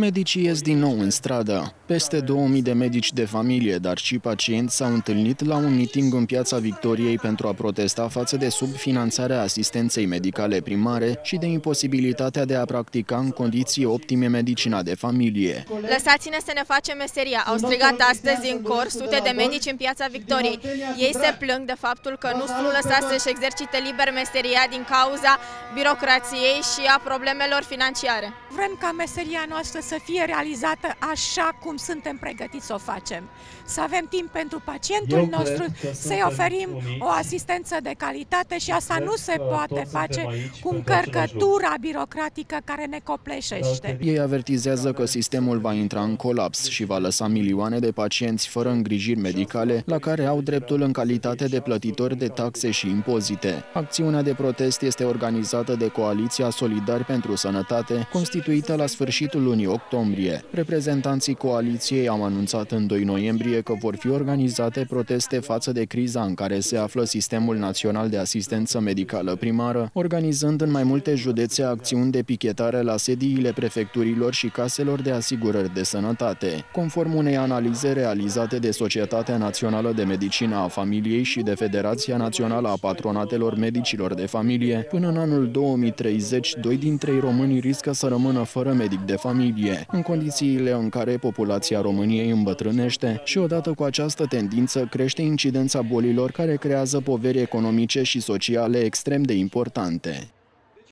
Medicii ies din nou în stradă. Peste 2000 de medici de familie, dar și pacienți s-au întâlnit la un miting în Piața Victoriei pentru a protesta față de subfinanțarea asistenței medicale primare și de imposibilitatea de a practica în condiții optime medicina de familie. Lăsați-ne să ne facem meseria, au strigat astăzi în cor sute de medici în Piața Victoriei. Ei se plâng de faptul că nu sunt lăsați să-și exercite liber meseria din cauza birocrației și a problemelor financiare. Vrem ca meseria noastră să fie realizată așa cum suntem pregătiți să o facem. Să avem timp pentru pacientul Eu nostru, să-i oferim uniți. o asistență de calitate și asta nu se poate face cu încărcătura birocratică care ne copleșește. Ei avertizează că sistemul va intra în colaps și va lăsa milioane de pacienți fără îngrijiri medicale, la care au dreptul în calitate de plătitori de taxe și impozite. Acțiunea de protest este organizată de Coaliția Solidari pentru Sănătate, constituită la sfârșitul lunii octombrie. Reprezentanții coaliției au anunțat în 2 noiembrie că vor fi organizate proteste față de criza în care se află Sistemul Național de Asistență Medicală Primară, organizând în mai multe județe acțiuni de pichetare la sediile prefecturilor și caselor de asigurări de sănătate. Conform unei analize realizate de Societatea Națională de Medicină a Familiei și de Federația Națională a Patronatelor Medicilor de Familie, până în anul 2030, doi din trei români riscă să rămână fără medic de familie, în condițiile în care populația României îmbătrânește și odată cu această tendință crește incidența bolilor care creează poveri economice și sociale extrem de importante.